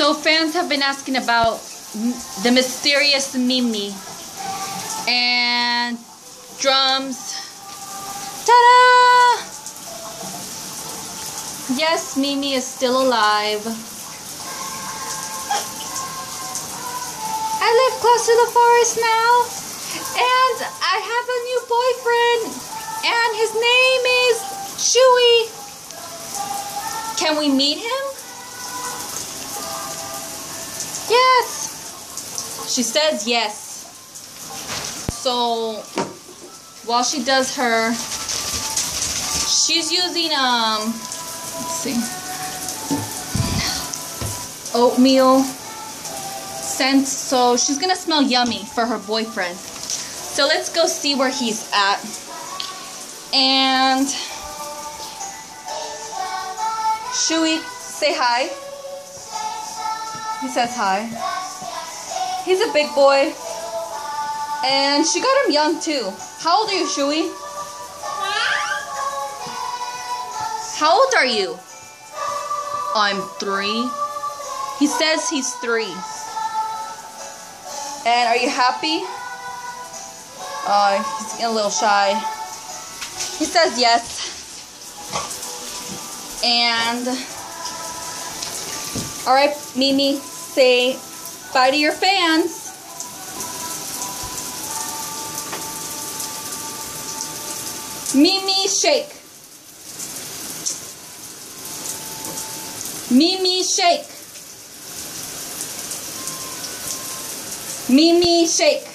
So fans have been asking about the mysterious Mimi and drums. Ta-da! Yes, Mimi is still alive. I live close to the forest now, and I have a new boyfriend, and his name is Chewy. Can we meet him? She says yes. So while she does her, she's using um, let's see, oatmeal scent. So she's gonna smell yummy for her boyfriend. So let's go see where he's at. And Chewy, say hi. He says hi. He's a big boy. And she got him young too. How old are you, Chewy? How old are you? I'm three. He says he's three. And are you happy? Oh, he's getting a little shy. He says yes. And, all right, Mimi, say bye to your fans. Mimi shake. Mimi shake. Mimi shake.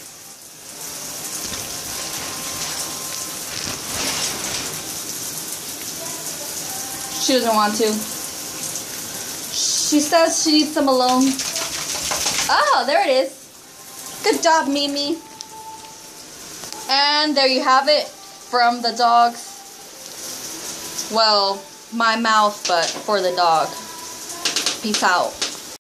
She doesn't want to. She says she needs some alone. Oh, there it is. Good job, Mimi. And there you have it from the dogs. Well, my mouth, but for the dog. Peace out.